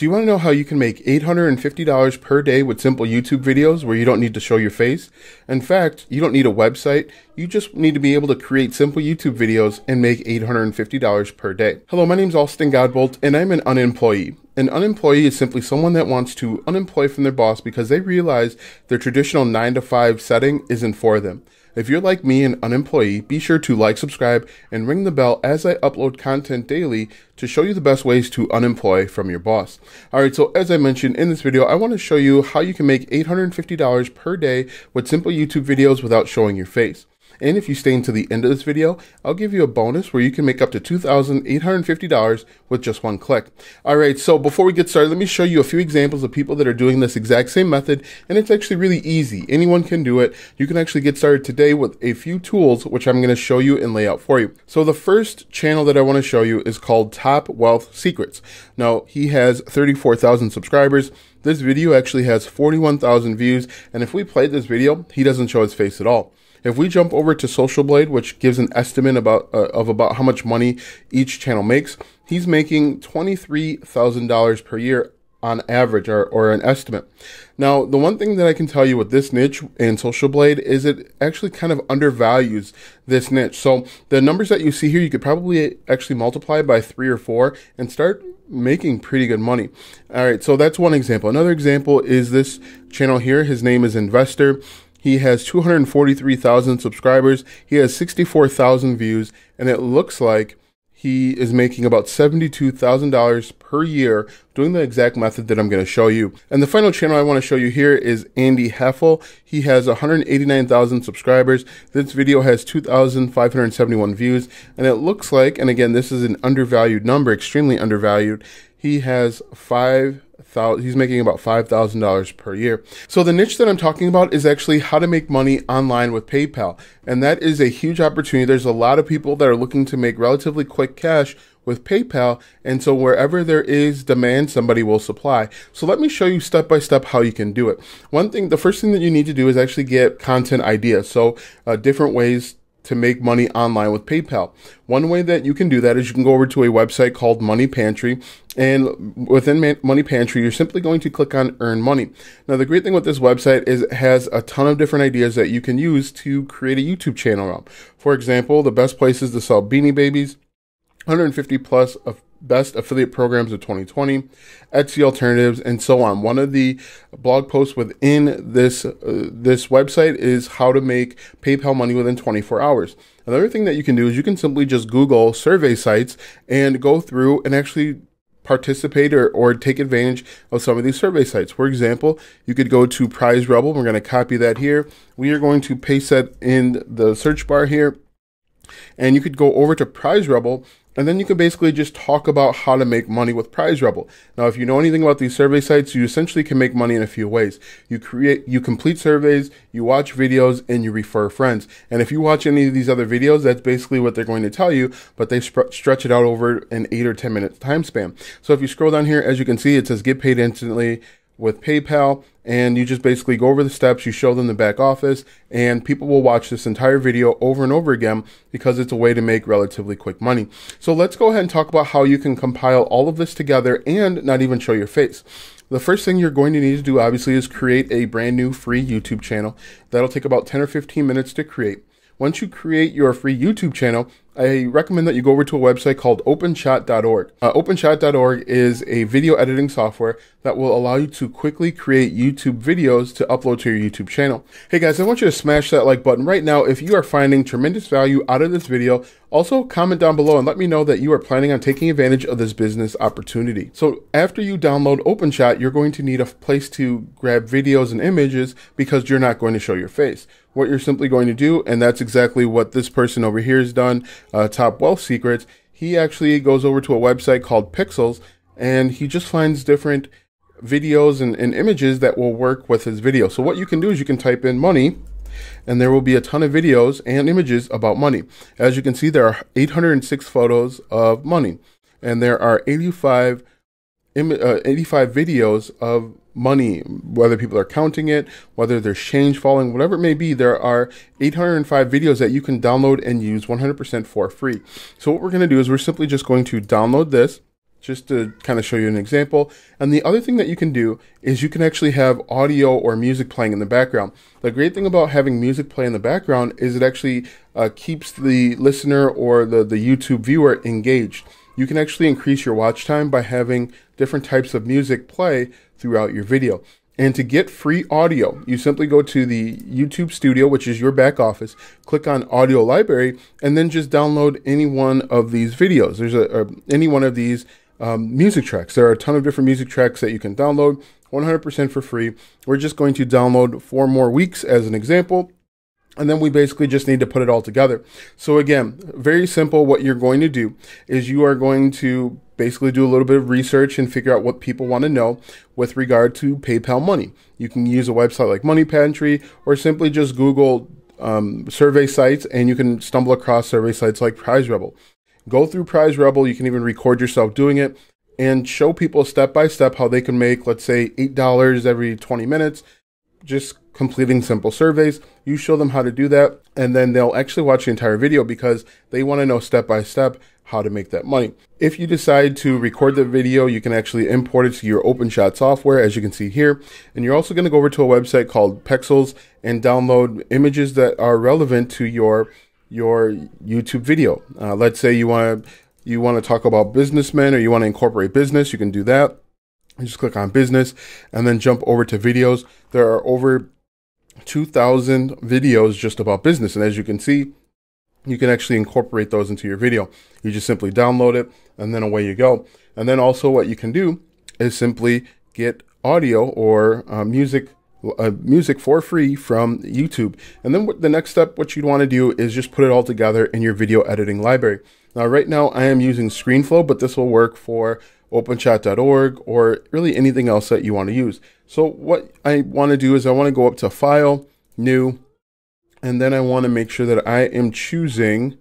Do you want to know how you can make $850 per day with simple YouTube videos where you don't need to show your face? In fact, you don't need a website. You just need to be able to create simple YouTube videos and make $850 per day. Hello, my name is Alston Godbolt and I'm an unemployee. An unemployee is simply someone that wants to unemploy from their boss because they realize their traditional 9 to 5 setting isn't for them. If you're like me, an unemployee, be sure to like, subscribe, and ring the bell as I upload content daily to show you the best ways to unemploy from your boss. Alright, so as I mentioned in this video, I want to show you how you can make $850 per day with simple YouTube videos without showing your face. And if you stay until the end of this video, I'll give you a bonus where you can make up to $2,850 with just one click. All right, so before we get started, let me show you a few examples of people that are doing this exact same method, and it's actually really easy. Anyone can do it. You can actually get started today with a few tools, which I'm gonna show you and lay out for you. So the first channel that I wanna show you is called Top Wealth Secrets. Now, he has 34,000 subscribers. This video actually has 41,000 views, and if we played this video, he doesn't show his face at all. If we jump over to Social Blade, which gives an estimate about uh, of about how much money each channel makes, he's making twenty three thousand dollars per year on average or, or an estimate. Now, the one thing that I can tell you with this niche and Social Blade is it actually kind of undervalues this niche. So the numbers that you see here, you could probably actually multiply by three or four and start making pretty good money. All right. So that's one example. Another example is this channel here. His name is Investor. He has 243,000 subscribers. He has 64,000 views, and it looks like he is making about $72,000 per year doing the exact method that I'm going to show you. And the final channel I want to show you here is Andy Heffel. He has 189,000 subscribers. This video has 2,571 views, and it looks like, and again, this is an undervalued number, extremely undervalued. He has five he's making about $5,000 per year. So the niche that I'm talking about is actually how to make money online with PayPal. And that is a huge opportunity. There's a lot of people that are looking to make relatively quick cash with PayPal. And so wherever there is demand, somebody will supply. So let me show you step by step how you can do it. One thing, the first thing that you need to do is actually get content ideas. So uh, different ways to make money online with PayPal. One way that you can do that is you can go over to a website called Money Pantry, and within Money Pantry, you're simply going to click on Earn Money. Now, the great thing with this website is it has a ton of different ideas that you can use to create a YouTube channel around. For example, the best places to sell Beanie Babies, 150 plus of best affiliate programs of 2020, Etsy alternatives, and so on. One of the blog posts within this uh, this website is how to make PayPal money within 24 hours. Another thing that you can do is you can simply just Google survey sites and go through and actually participate or, or take advantage of some of these survey sites. For example, you could go to Prize Rebel. We're going to copy that here. We are going to paste that in the search bar here. And you could go over to Prize Rebel and then you can basically just talk about how to make money with Prize Rebel. Now, if you know anything about these survey sites, you essentially can make money in a few ways. You create, you complete surveys, you watch videos, and you refer friends. And if you watch any of these other videos, that's basically what they're going to tell you, but they stretch it out over an eight or 10 minute time span. So if you scroll down here, as you can see, it says get paid instantly with PayPal and you just basically go over the steps, you show them the back office, and people will watch this entire video over and over again because it's a way to make relatively quick money. So let's go ahead and talk about how you can compile all of this together and not even show your face. The first thing you're going to need to do obviously is create a brand new free YouTube channel. That'll take about 10 or 15 minutes to create. Once you create your free YouTube channel, I recommend that you go over to a website called openshot.org. Uh, openshot.org is a video editing software that will allow you to quickly create YouTube videos to upload to your YouTube channel. Hey guys, I want you to smash that like button right now if you are finding tremendous value out of this video. Also, comment down below and let me know that you are planning on taking advantage of this business opportunity. So after you download OpenShot, you're going to need a place to grab videos and images because you're not going to show your face. What you're simply going to do, and that's exactly what this person over here has done, uh, Top Wealth Secrets, he actually goes over to a website called Pexels and he just finds different videos and, and images that will work with his video. So what you can do is you can type in money and there will be a ton of videos and images about money. As you can see, there are 806 photos of money and there are 85 uh, 85 videos of money, whether people are counting it, whether there's change falling, whatever it may be, there are 805 videos that you can download and use 100% for free. So what we're going to do is we're simply just going to download this just to kind of show you an example. And the other thing that you can do is you can actually have audio or music playing in the background. The great thing about having music play in the background is it actually uh, keeps the listener or the, the YouTube viewer engaged. You can actually increase your watch time by having different types of music play throughout your video. And to get free audio, you simply go to the YouTube Studio, which is your back office, click on Audio Library, and then just download any one of these videos. There's a, any one of these um, music tracks. There are a ton of different music tracks that you can download 100% for free. We're just going to download four more weeks as an example. And then we basically just need to put it all together. So again, very simple. What you're going to do is you are going to basically do a little bit of research and figure out what people want to know with regard to PayPal money. You can use a website like Money Pantry or simply just Google um, survey sites and you can stumble across survey sites like Prize Rebel. Go through Prize Rebel. You can even record yourself doing it and show people step by step how they can make, let's say, $8 every 20 minutes, just completing simple surveys. You show them how to do that, and then they'll actually watch the entire video because they want to know step by step how to make that money. If you decide to record the video, you can actually import it to your OpenShot software, as you can see here. And you're also going to go over to a website called Pexels and download images that are relevant to your your YouTube video. Uh, let's say you want to you want to talk about businessmen or you want to incorporate business, you can do that. You just click on business and then jump over to videos. There are over 2,000 videos just about business. And as you can see, you can actually incorporate those into your video. You just simply download it and then away you go. And then also what you can do is simply get audio or uh, music uh, music for free from YouTube. And then the next step, what you'd want to do is just put it all together in your video editing library. Now, right now I am using ScreenFlow, but this will work for openshot.org or really anything else that you want to use. So what I want to do is I want to go up to File, New, and then I want to make sure that I am choosing,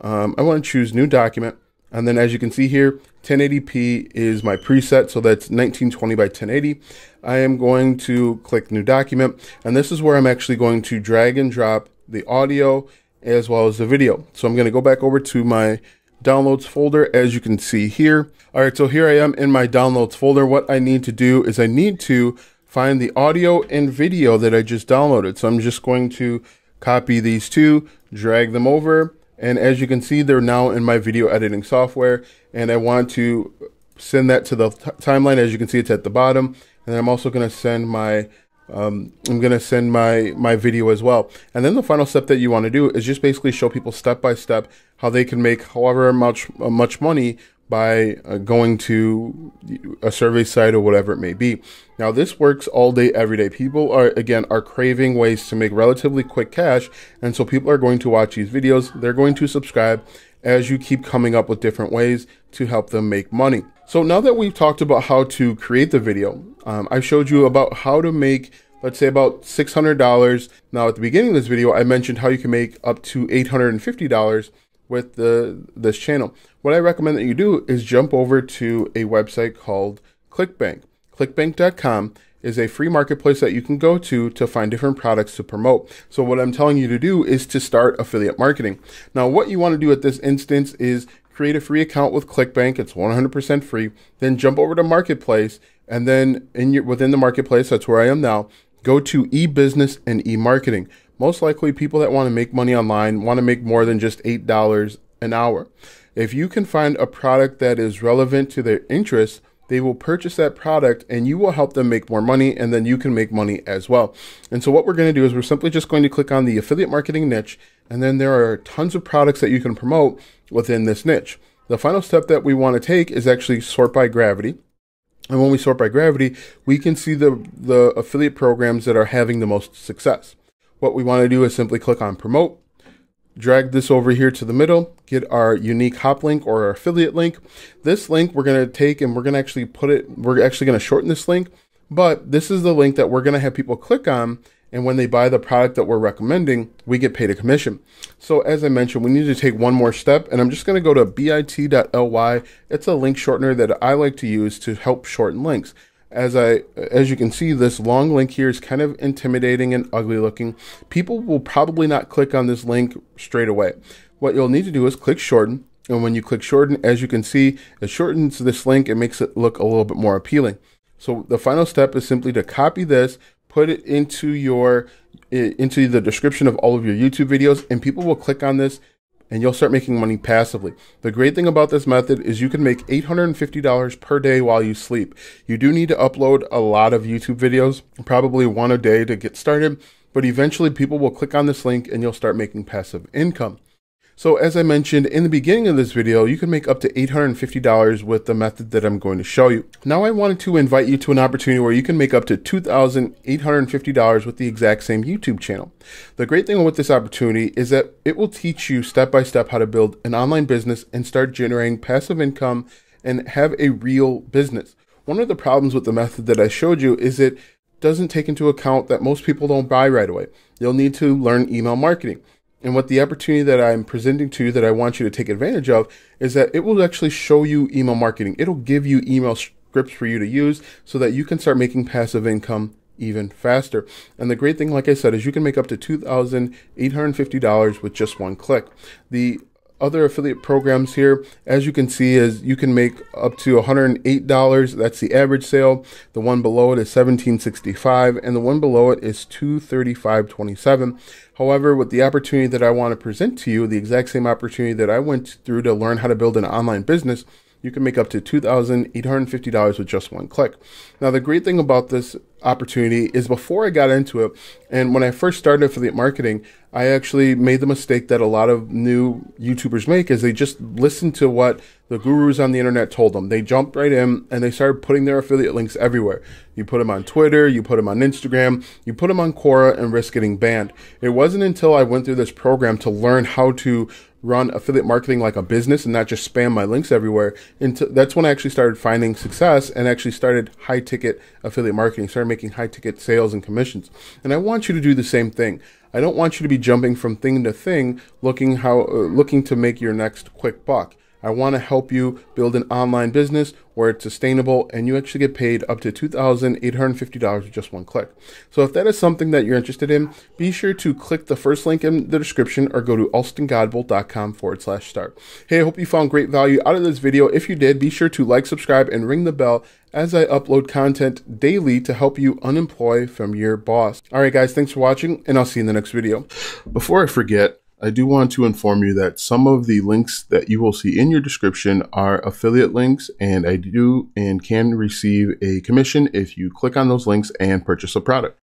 um, I want to choose New Document. And then as you can see here, 1080p is my preset, so that's 1920 by 1080. I am going to click New Document, and this is where I'm actually going to drag and drop the audio as well as the video. So I'm going to go back over to my downloads folder as you can see here. All right, so here I am in my downloads folder. What I need to do is I need to find the audio and video that I just downloaded. So I'm just going to copy these two, drag them over, and as you can see, they're now in my video editing software. And I want to send that to the timeline. As you can see, it's at the bottom. And I'm also going to send my um, I'm going to send my, my video as well. And then the final step that you want to do is just basically show people step by step how they can make however much, uh, much money by uh, going to a survey site or whatever it may be. Now this works all day, every day. People are, again, are craving ways to make relatively quick cash. And so people are going to watch these videos. They're going to subscribe as you keep coming up with different ways to help them make money. So now that we've talked about how to create the video, um, I showed you about how to make let's say about $600. Now at the beginning of this video, I mentioned how you can make up to $850 with the this channel. What I recommend that you do is jump over to a website called ClickBank. ClickBank.com is a free marketplace that you can go to to find different products to promote. So what I'm telling you to do is to start affiliate marketing. Now what you want to do at this instance is create a free account with ClickBank. It's 100% free. Then jump over to Marketplace and then in your within the marketplace, that's where I am now. Go to e-business and e-marketing most likely people that want to make money online want to make more than just $8 an hour. If you can find a product that is relevant to their interests, they will purchase that product and you will help them make more money and then you can make money as well. And so what we're going to do is we're simply just going to click on the affiliate marketing niche and then there are tons of products that you can promote within this niche. The final step that we want to take is actually sort by gravity. And when we sort by gravity, we can see the, the affiliate programs that are having the most success. What we want to do is simply click on promote, drag this over here to the middle, get our unique hop link or our affiliate link. This link we're going to take and we're going to actually put it, we're actually going to shorten this link, but this is the link that we're going to have people click on. And when they buy the product that we're recommending, we get paid a commission. So as I mentioned, we need to take one more step and I'm just going to go to bit.ly. It's a link shortener that I like to use to help shorten links as I as you can see this long link here is kind of intimidating and ugly looking. People will probably not click on this link straight away. What you'll need to do is click shorten And when you click shorten, as you can see, it shortens this link and makes it look a little bit more appealing. So the final step is simply to copy this, put it into your into the description of all of your YouTube videos and people will click on this and you'll start making money passively. The great thing about this method is you can make $850 per day while you sleep. You do need to upload a lot of YouTube videos, probably one a day to get started, but eventually people will click on this link and you'll start making passive income. So as I mentioned in the beginning of this video, you can make up to $850 with the method that I'm going to show you. Now I wanted to invite you to an opportunity where you can make up to $2,850 with the exact same YouTube channel. The great thing with this opportunity is that it will teach you step by step how to build an online business and start generating passive income and have a real business. One of the problems with the method that I showed you is it doesn't take into account that most people don't buy right away. You'll need to learn email marketing. And what the opportunity that I'm presenting to you that I want you to take advantage of is that it will actually show you email marketing. It'll give you email scripts for you to use so that you can start making passive income even faster. And the great thing, like I said, is you can make up to $2,850 with just one click. The other affiliate programs here, as you can see, is you can make up to $108. That's the average sale. The one below it is $17.65, and the one below it is $235.27. However, with the opportunity that I want to present to you, the exact same opportunity that I went through to learn how to build an online business, you can make up to $2,850 with just one click. Now, the great thing about this opportunity is before I got into it, and when I first started affiliate marketing, I actually made the mistake that a lot of new YouTubers make is they just listen to what the gurus on the internet told them. They jumped right in and they started putting their affiliate links everywhere. You put them on Twitter, you put them on Instagram, you put them on Quora and risk getting banned. It wasn't until I went through this program to learn how to run affiliate marketing like a business and not just spam my links everywhere. And that's when I actually started finding success and actually started high ticket affiliate marketing, started making high ticket sales and commissions. And I want you to do the same thing. I don't want you to be jumping from thing to thing looking how uh, looking to make your next quick buck. I want to help you build an online business where it's sustainable and you actually get paid up to $2,850 with just one click. So if that is something that you're interested in, be sure to click the first link in the description or go to alstongodbolt.com forward slash start. Hey, I hope you found great value out of this video. If you did, be sure to like, subscribe, and ring the bell as I upload content daily to help you unemploy from your boss. All right, guys, thanks for watching, and I'll see you in the next video. Before I forget, I do want to inform you that some of the links that you will see in your description are affiliate links, and I do and can receive a commission if you click on those links and purchase a product.